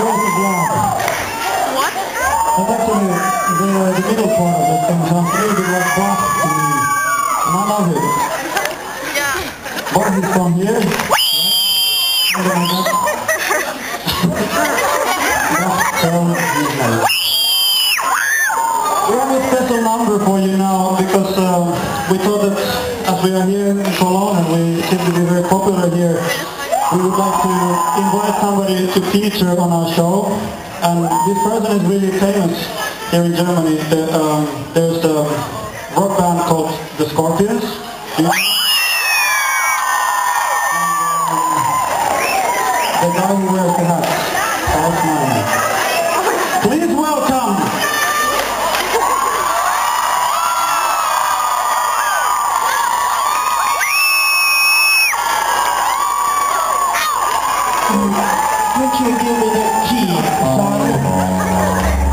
Joseph Young. What? That's actually the, the middle part of it sounds a little bit like Bach to me. And I love it. Yeah. Bach is from here. We have a special number for you now because we thought that as we are here in Cologne and we seem to be very popular here, we would like to invite somebody to feature on our show. And this person is really famous here in Germany. The, um, there's a rock band called The Scorpions. Look, you. Give me the key, son.